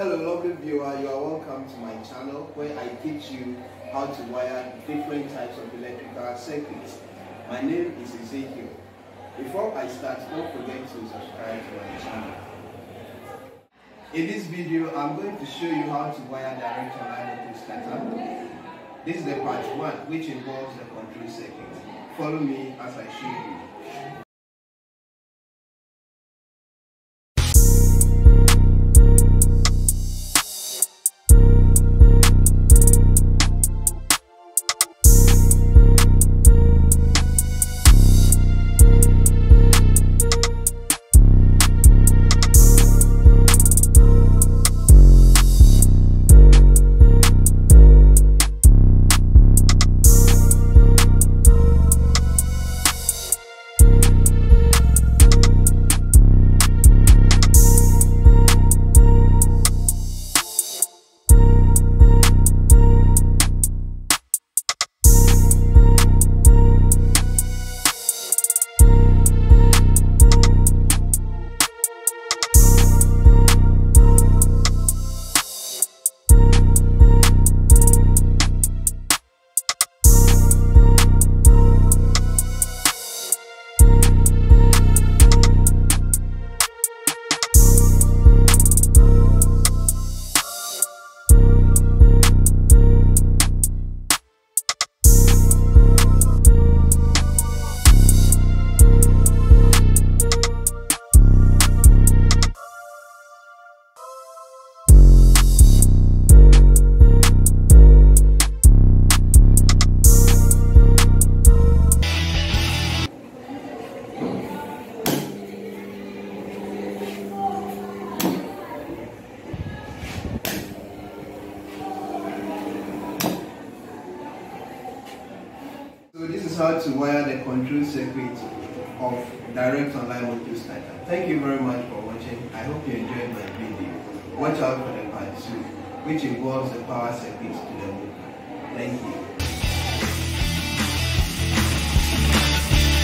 Hello lovely viewer, you are welcome to my channel where I teach you how to wire different types of electrical circuits. My name is Ezekiel. Before I start, don't forget to subscribe to my channel. In this video, I'm going to show you how to wire direct online motor starter. This is the part 1 which involves the control circuit. Follow me as I show you. So this is how to wire the control circuit of direct online motor starter. Thank you very much for watching. I hope you enjoyed my video. Watch out for the part 2 which involves the power circuit to the motor. Thank you.